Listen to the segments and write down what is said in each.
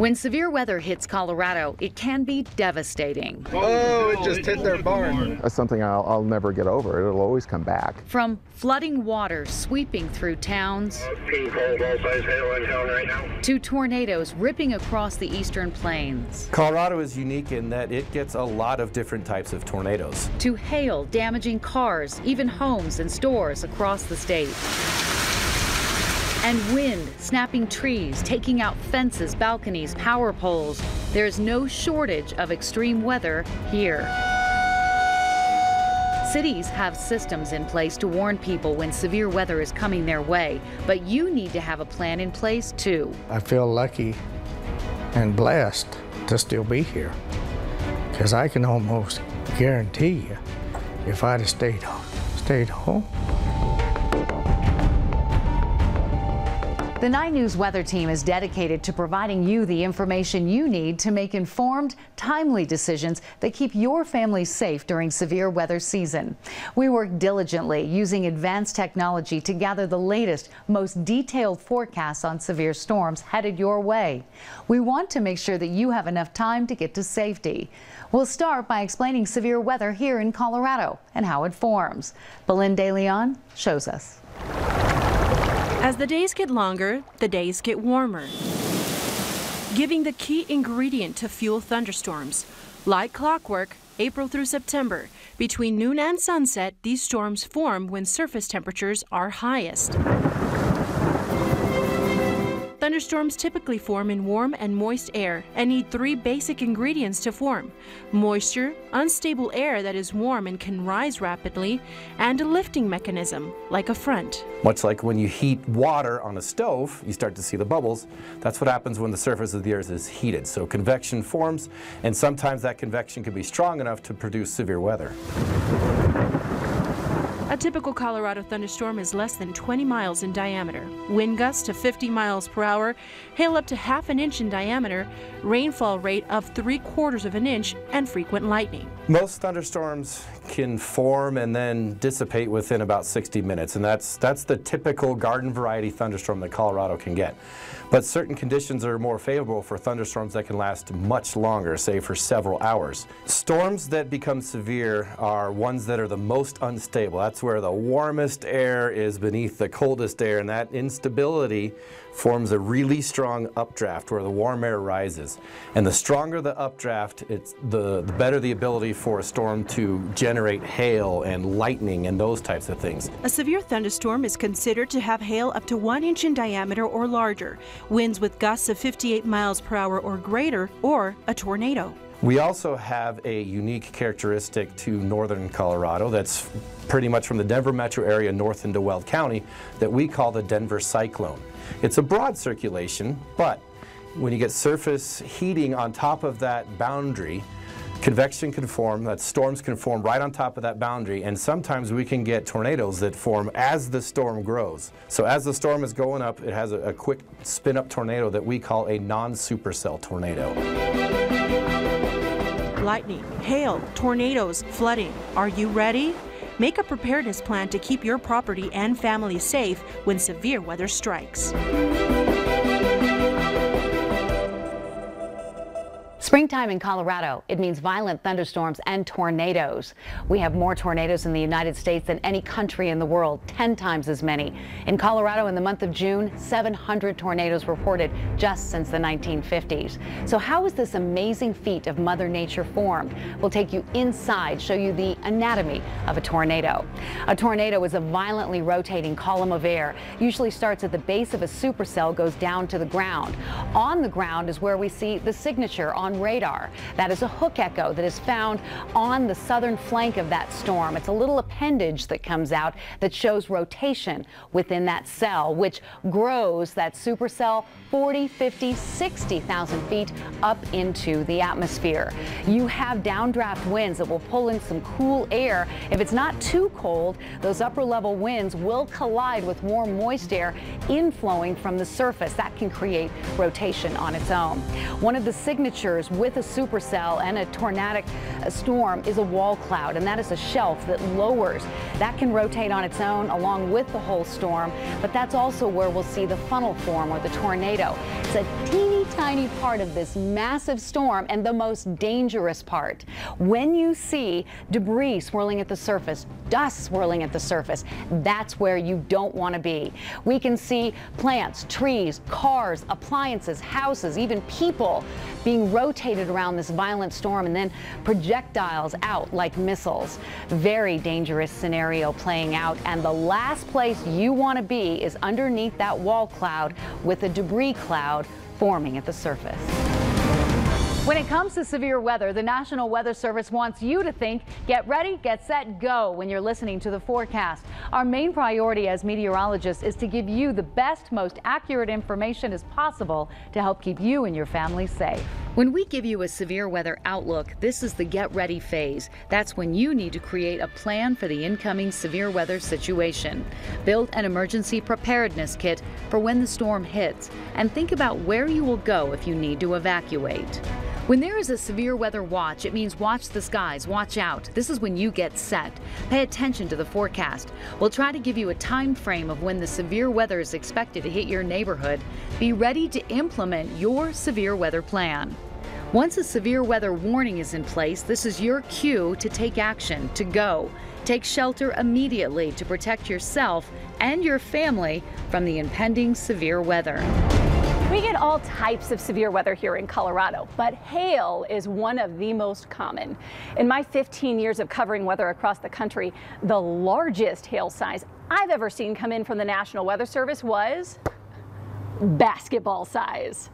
When severe weather hits Colorado, it can be devastating. Oh, it just hit their barn. That's something I'll, I'll never get over. It'll always come back. From flooding water sweeping through towns to tornadoes ripping across the eastern plains. Colorado is unique in that it gets a lot of different types of tornadoes. To hail damaging cars, even homes and stores across the state. And wind snapping trees, taking out fences, balconies, power poles. There's no shortage of extreme weather here. Cities have systems in place to warn people when severe weather is coming their way, but you need to have a plan in place too. I feel lucky and blessed to still be here because I can almost guarantee you if I'd have stayed, stayed home, The 9 News weather team is dedicated to providing you the information you need to make informed, timely decisions that keep your family safe during severe weather season. We work diligently using advanced technology to gather the latest, most detailed forecasts on severe storms headed your way. We want to make sure that you have enough time to get to safety. We'll start by explaining severe weather here in Colorado and how it forms. Belinda Leon shows us. As the days get longer, the days get warmer, giving the key ingredient to fuel thunderstorms. Like clockwork, April through September, between noon and sunset, these storms form when surface temperatures are highest. Thunderstorms typically form in warm and moist air and need three basic ingredients to form moisture, unstable air that is warm and can rise rapidly, and a lifting mechanism, like a front. Much like when you heat water on a stove, you start to see the bubbles. That's what happens when the surface of the earth is heated. So convection forms, and sometimes that convection can be strong enough to produce severe weather. A typical Colorado thunderstorm is less than 20 miles in diameter. Wind gusts to 50 miles per hour, hail up to half an inch in diameter, rainfall rate of three quarters of an inch, and frequent lightning. Most thunderstorms can form and then dissipate within about 60 minutes, and that's, that's the typical garden variety thunderstorm that Colorado can get. But certain conditions are more favorable for thunderstorms that can last much longer, say for several hours. Storms that become severe are ones that are the most unstable. That's where the warmest air is beneath the coldest air, and that instability forms a really strong updraft where the warm air rises. And the stronger the updraft, it's the, the better the ability for a storm to generate hail and lightning and those types of things. A severe thunderstorm is considered to have hail up to one inch in diameter or larger, winds with gusts of 58 miles per hour or greater, or a tornado. We also have a unique characteristic to northern Colorado that's pretty much from the Denver metro area north into Weld County that we call the Denver cyclone. It's a broad circulation, but when you get surface heating on top of that boundary, convection can form, that storms can form right on top of that boundary, and sometimes we can get tornadoes that form as the storm grows. So as the storm is going up, it has a, a quick spin-up tornado that we call a non-supercell tornado. Lightning, hail, tornadoes, flooding. Are you ready? Make a preparedness plan to keep your property and family safe when severe weather strikes. Springtime in Colorado, it means violent thunderstorms and tornadoes. We have more tornadoes in the United States than any country in the world, 10 times as many. In Colorado in the month of June, 700 tornadoes reported just since the 1950s. So how is this amazing feat of Mother Nature formed? We'll take you inside, show you the anatomy of a tornado. A tornado is a violently rotating column of air, usually starts at the base of a supercell, goes down to the ground. On the ground is where we see the signature on radar. That is a hook echo that is found on the southern flank of that storm. It's a little appendage that comes out that shows rotation within that cell, which grows that supercell 40, 50, 60,000 feet up into the atmosphere. You have downdraft winds that will pull in some cool air. If it's not too cold, those upper level winds will collide with warm, moist air inflowing from the surface. That can create rotation on its own. One of the signatures with a supercell and a tornadic storm is a wall cloud, and that is a shelf that lowers. That can rotate on its own along with the whole storm, but that's also where we'll see the funnel form or the tornado. It's a teeny tiny part of this massive storm and the most dangerous part. When you see debris swirling at the surface, dust swirling at the surface, that's where you don't want to be. We can see plants, trees, cars, appliances, houses, even people being rotated around this violent storm and then projectiles out like missiles. Very dangerous scenario playing out. And the last place you want to be is underneath that wall cloud with a debris cloud forming at the surface. When it comes to severe weather, the National Weather Service wants you to think, get ready, get set, go when you're listening to the forecast. Our main priority as meteorologists is to give you the best, most accurate information as possible to help keep you and your family safe. When we give you a severe weather outlook, this is the get ready phase. That's when you need to create a plan for the incoming severe weather situation. Build an emergency preparedness kit for when the storm hits and think about where you will go if you need to evacuate. When there is a severe weather watch, it means watch the skies, watch out. This is when you get set. Pay attention to the forecast. We'll try to give you a time frame of when the severe weather is expected to hit your neighborhood. Be ready to implement your severe weather plan. Once a severe weather warning is in place, this is your cue to take action, to go. Take shelter immediately to protect yourself and your family from the impending severe weather. We get all types of severe weather here in Colorado, but hail is one of the most common. In my 15 years of covering weather across the country, the largest hail size I've ever seen come in from the National Weather Service was basketball size.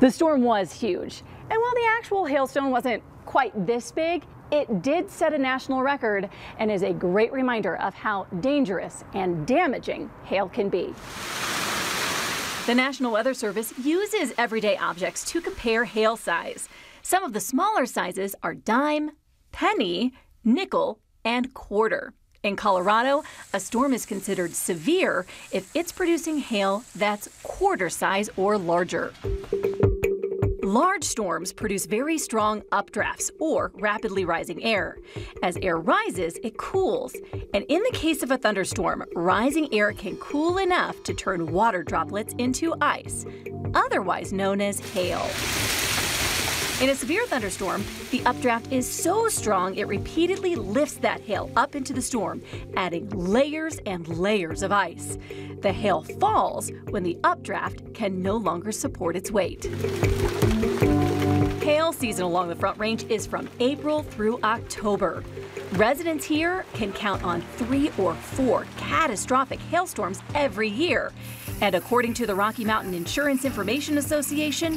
The storm was huge, and while the actual hailstone wasn't quite this big, it did set a national record and is a great reminder of how dangerous and damaging hail can be. The National Weather Service uses everyday objects to compare hail size. Some of the smaller sizes are dime, penny, nickel, and quarter. In Colorado, a storm is considered severe if it's producing hail that's quarter size or larger. Large storms produce very strong updrafts or rapidly rising air. As air rises, it cools. And in the case of a thunderstorm, rising air can cool enough to turn water droplets into ice, otherwise known as hail. In a severe thunderstorm, the updraft is so strong it repeatedly lifts that hail up into the storm, adding layers and layers of ice. The hail falls when the updraft can no longer support its weight. Hail season along the Front Range is from April through October. Residents here can count on three or four catastrophic hailstorms every year. And according to the Rocky Mountain Insurance Information Association,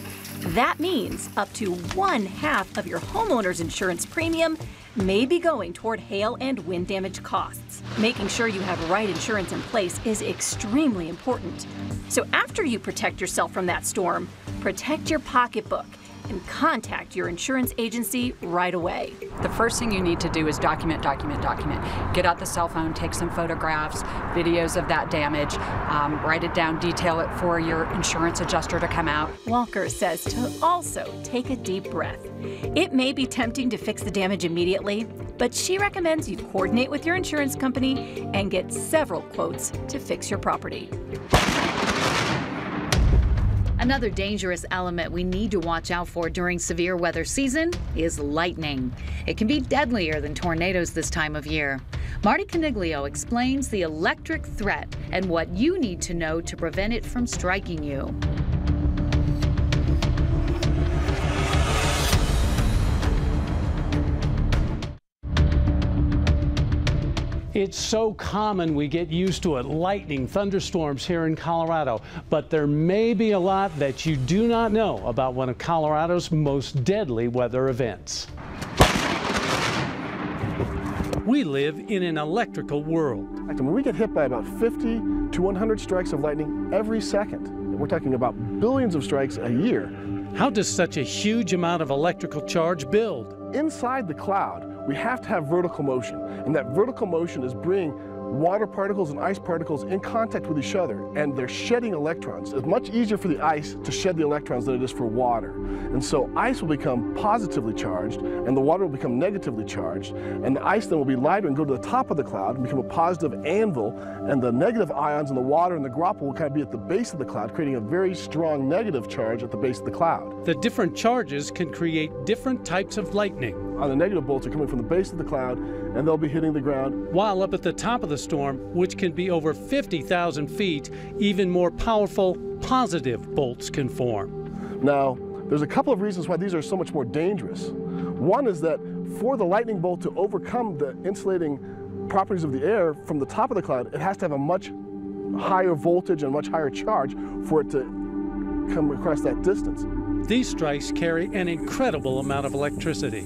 that means up to one half of your homeowner's insurance premium may be going toward hail and wind damage costs. Making sure you have right insurance in place is extremely important. So after you protect yourself from that storm, protect your pocketbook and contact your insurance agency right away. The first thing you need to do is document, document, document. Get out the cell phone, take some photographs, videos of that damage, um, write it down, detail it for your insurance adjuster to come out. Walker says to also take a deep breath. It may be tempting to fix the damage immediately, but she recommends you coordinate with your insurance company and get several quotes to fix your property. Another dangerous element we need to watch out for during severe weather season is lightning. It can be deadlier than tornadoes this time of year. Marty Coniglio explains the electric threat and what you need to know to prevent it from striking you. It's so common we get used to it. Lightning, thunderstorms here in Colorado. But there may be a lot that you do not know about one of Colorado's most deadly weather events. We live in an electrical world. When we get hit by about 50 to 100 strikes of lightning every second, we're talking about billions of strikes a year. How does such a huge amount of electrical charge build? Inside the cloud, we have to have vertical motion, and that vertical motion is bringing water particles and ice particles in contact with each other and they're shedding electrons. It's much easier for the ice to shed the electrons than it is for water. And so ice will become positively charged and the water will become negatively charged. And the ice then will be lighter and go to the top of the cloud and become a positive anvil. And the negative ions in the water and the graupel will kind of be at the base of the cloud, creating a very strong negative charge at the base of the cloud. The different charges can create different types of lightning. On the negative bolts are coming from the base of the cloud and they'll be hitting the ground. While up at the top of the storm, which can be over 50,000 feet, even more powerful positive bolts can form. Now, there's a couple of reasons why these are so much more dangerous. One is that for the lightning bolt to overcome the insulating properties of the air from the top of the cloud, it has to have a much higher voltage and much higher charge for it to come across that distance. These strikes carry an incredible amount of electricity.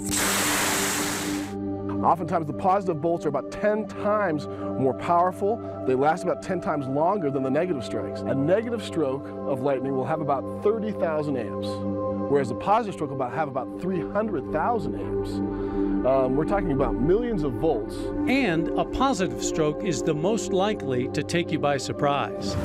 Oftentimes the positive bolts are about 10 times more powerful. They last about 10 times longer than the negative strikes. A negative stroke of lightning will have about 30,000 amps, whereas a positive stroke will have about 300,000 amps. Um, we're talking about millions of volts. And a positive stroke is the most likely to take you by surprise.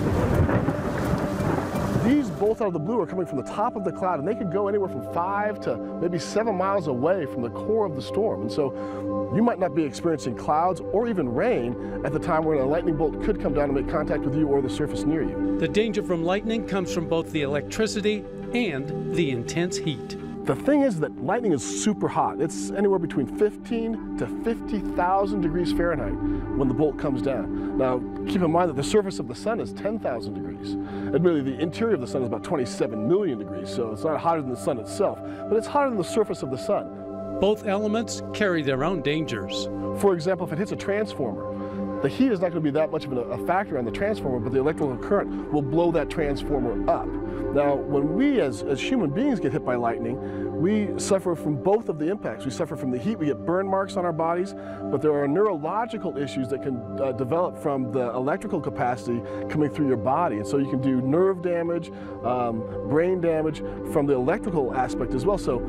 These bolts out of the blue are coming from the top of the cloud, and they could go anywhere from five to maybe seven miles away from the core of the storm. And so you might not be experiencing clouds or even rain at the time when a lightning bolt could come down and make contact with you or the surface near you. The danger from lightning comes from both the electricity and the intense heat. The thing is that lightning is super hot. It's anywhere between 15 to 50,000 degrees Fahrenheit when the bolt comes down. Now, keep in mind that the surface of the sun is 10,000 degrees. Admittedly, the interior of the sun is about 27 million degrees, so it's not hotter than the sun itself, but it's hotter than the surface of the sun. Both elements carry their own dangers. For example, if it hits a transformer, the heat is not going to be that much of a factor on the transformer, but the electrical current will blow that transformer up. Now, when we as, as human beings get hit by lightning, we suffer from both of the impacts. We suffer from the heat, we get burn marks on our bodies, but there are neurological issues that can uh, develop from the electrical capacity coming through your body. And so you can do nerve damage, um, brain damage from the electrical aspect as well. So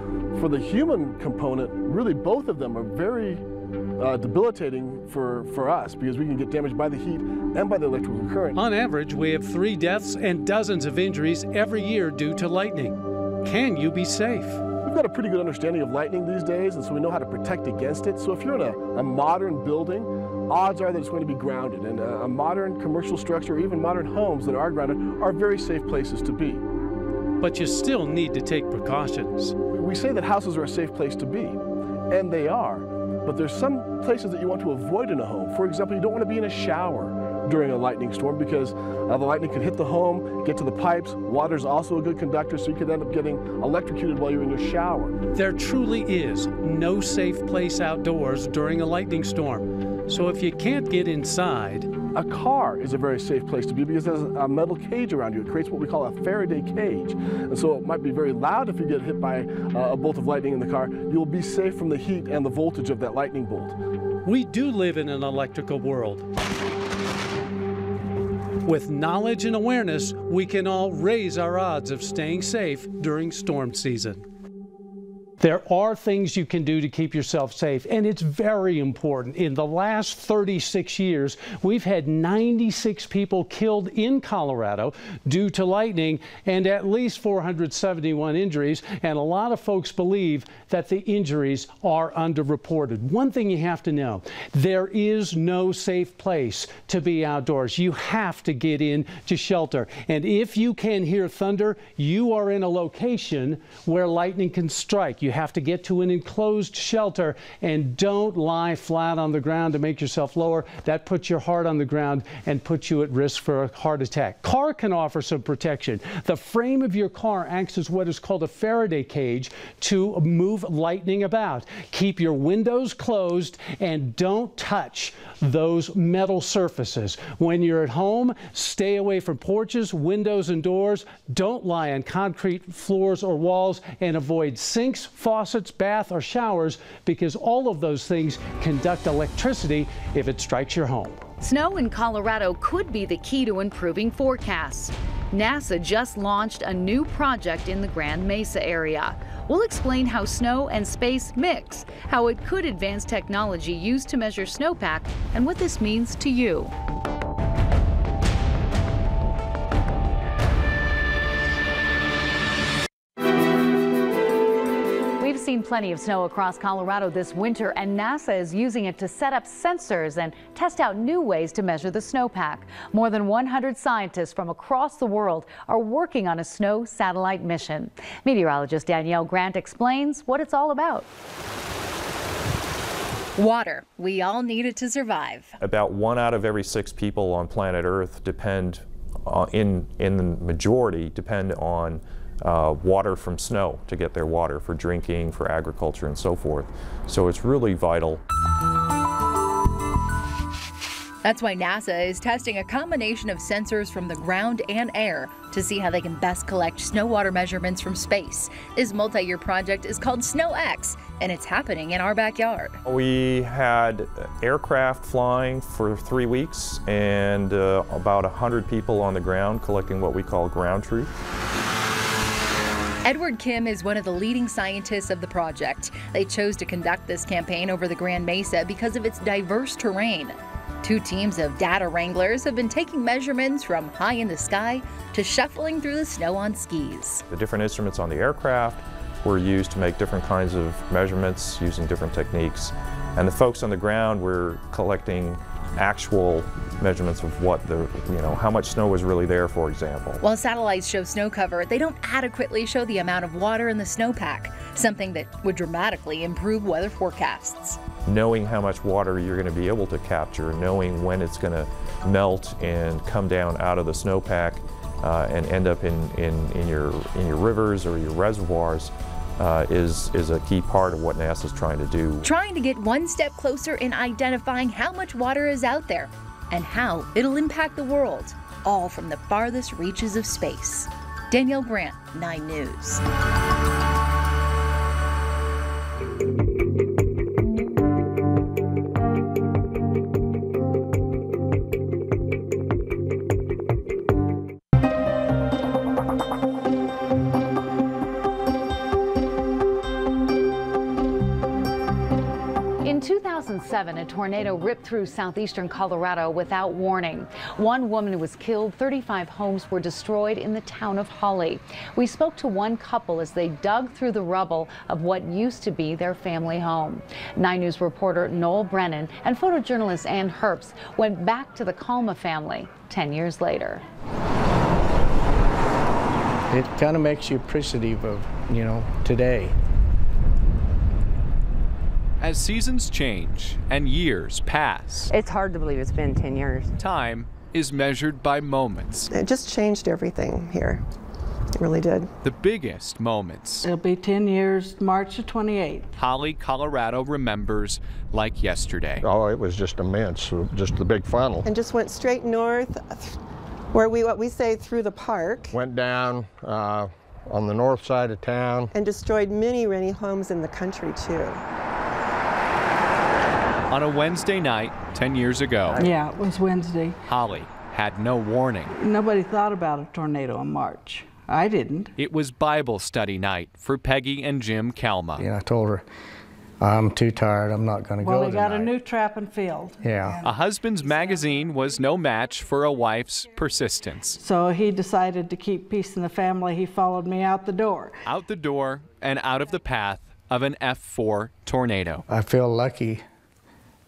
for the human component, really both of them are very uh, debilitating for, for us because we can get damaged by the heat and by the electrical current. On average, we have three deaths and dozens of injuries every year due to lightning. Can you be safe? We've got a pretty good understanding of lightning these days, and so we know how to protect against it. So if you're in a, a modern building, odds are that it's going to be grounded. And a, a modern commercial structure, or even modern homes that are grounded, are very safe places to be. But you still need to take precautions. We say that houses are a safe place to be, and they are. But there's some places that you want to avoid in a home. For example, you don't want to be in a shower during a lightning storm because uh, the lightning could hit the home, get to the pipes. Water's also a good conductor, so you could end up getting electrocuted while you're in your shower. There truly is no safe place outdoors during a lightning storm. So if you can't get inside, a car is a very safe place to be because there's a metal cage around you. It creates what we call a Faraday cage. And so it might be very loud if you get hit by uh, a bolt of lightning in the car. You'll be safe from the heat and the voltage of that lightning bolt. We do live in an electrical world. With knowledge and awareness, we can all raise our odds of staying safe during storm season. There are things you can do to keep yourself safe, and it's very important. In the last 36 years, we've had 96 people killed in Colorado due to lightning and at least 471 injuries. And a lot of folks believe that the injuries are underreported. One thing you have to know there is no safe place to be outdoors. You have to get in to shelter. And if you can hear thunder, you are in a location where lightning can strike. You have to get to an enclosed shelter and don't lie flat on the ground to make yourself lower. That puts your heart on the ground and puts you at risk for a heart attack. Car can offer some protection. The frame of your car acts as what is called a Faraday cage to move lightning about. Keep your windows closed and don't touch those metal surfaces. When you're at home, stay away from porches, windows, and doors. Don't lie on concrete floors or walls and avoid sinks, faucets, bath, or showers because all of those things conduct electricity if it strikes your home. Snow in Colorado could be the key to improving forecasts. NASA just launched a new project in the Grand Mesa area. We'll explain how snow and space mix, how it could advance technology used to measure snowpack, and what this means to you. Seen plenty of snow across Colorado this winter, and NASA is using it to set up sensors and test out new ways to measure the snowpack. More than 100 scientists from across the world are working on a snow satellite mission. Meteorologist Danielle Grant explains what it's all about. Water. We all need it to survive. About one out of every six people on planet Earth depend, uh, in, in the majority, depend on uh, water from snow to get their water for drinking, for agriculture, and so forth. So it's really vital. That's why NASA is testing a combination of sensors from the ground and air to see how they can best collect snow water measurements from space. This multi year project is called SnowEx, and it's happening in our backyard. We had aircraft flying for three weeks and uh, about 100 people on the ground collecting what we call ground truth. Edward Kim is one of the leading scientists of the project. They chose to conduct this campaign over the Grand Mesa because of its diverse terrain. Two teams of data wranglers have been taking measurements from high in the sky to shuffling through the snow on skis. The different instruments on the aircraft were used to make different kinds of measurements using different techniques. And the folks on the ground were collecting actual measurements of what the, you know, how much snow was really there, for example. While satellites show snow cover, they don't adequately show the amount of water in the snowpack, something that would dramatically improve weather forecasts. Knowing how much water you're going to be able to capture, knowing when it's going to melt and come down out of the snowpack uh, and end up in, in, in, your, in your rivers or your reservoirs uh, is, is a key part of what NASA is trying to do. Trying to get one step closer in identifying how much water is out there and how it'll impact the world, all from the farthest reaches of space. Danielle Grant, 9 News. 2007, a tornado ripped through southeastern Colorado without warning. One woman was killed, 35 homes were destroyed in the town of Holly. We spoke to one couple as they dug through the rubble of what used to be their family home. 9 News reporter Noel Brennan and photojournalist Ann Herbst went back to the Kalma family 10 years later. It kind of makes you appreciative of, you know, today. As seasons change and years pass, It's hard to believe it's been 10 years. time is measured by moments. It just changed everything here. It really did. The biggest moments. It'll be 10 years, March the 28th. Holly, Colorado remembers like yesterday. Oh, it was just immense, just the big funnel. And just went straight north, where we what we say through the park, Went down uh, on the north side of town. and destroyed many, many homes in the country too. On a Wednesday night 10 years ago, Yeah, it was Wednesday. Holly had no warning. Nobody thought about a tornado in March. I didn't. It was Bible study night for Peggy and Jim Kalma. And I told her, I'm too tired. I'm not going to go. Well, go we got tonight. a new trap and field. Yeah. A husband's magazine was no match for a wife's persistence. So he decided to keep peace in the family. He followed me out the door. Out the door and out of the path of an F4 tornado. I feel lucky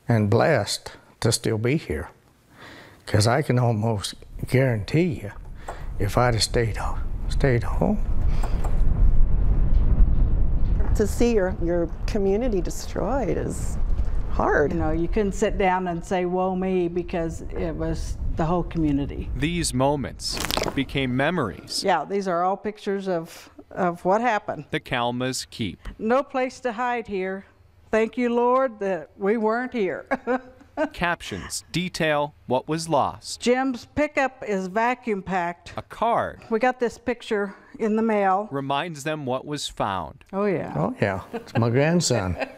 and blessed to still be here because I can almost guarantee you if I'd have stayed, ho- stayed home, To see your, your community destroyed is hard. You know, you couldn't sit down and say, woe me, because it was the whole community. These moments became memories Yeah, these are all pictures of, of what happened. the Kalmas keep. No place to hide here. Thank you, Lord, that we weren't here. Captions detail what was lost. Jim's pickup is vacuum packed. A card We got this picture in the mail. reminds them what was found. Oh, yeah. Oh, yeah. It's my grandson.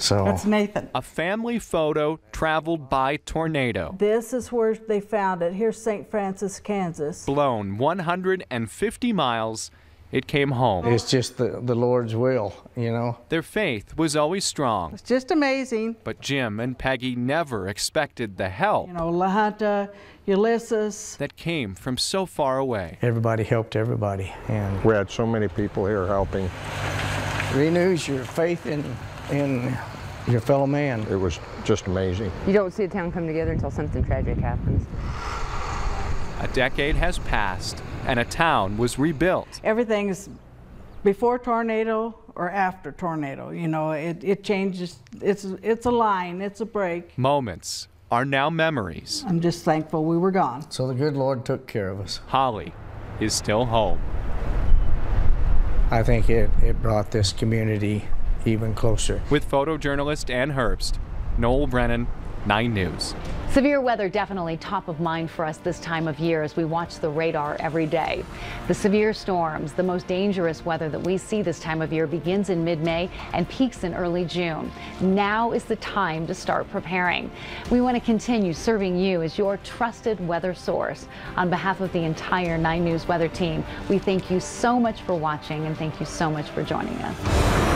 So That's Nathan. A family photo traveled by tornado. This is where they found it. Here's St. Francis, Kansas. Blown 150 miles, it came home. it's just the, the Lord's will, you know. Their faith was always strong, It's just amazing. but Jim and Peggy never expected the help You know, La Junta, Ulysses. that came from so far away. Everybody helped everybody, and We had so many people here helping. renews your faith in in your fellow man. It was just amazing. You don't see a town come together until something tragic happens. A decade has passed, and a town was rebuilt. Everything's before tornado or after tornado. You know, it, it changes. It's, it's a line, it's a break. Moments are now memories. I'm just thankful we were gone. So the good Lord took care of us. Holly is still home. I think it, it brought this community even closer. With photojournalist Ann Herbst, Noel Brennan, 9 News. Severe weather definitely top of mind for us this time of year as we watch the radar every day. The severe storms, the most dangerous weather that we see this time of year begins in mid-May and peaks in early June. Now is the time to start preparing. We want to continue serving you as your trusted weather source. On behalf of the entire 9 News weather team, we thank you so much for watching and thank you so much for joining us.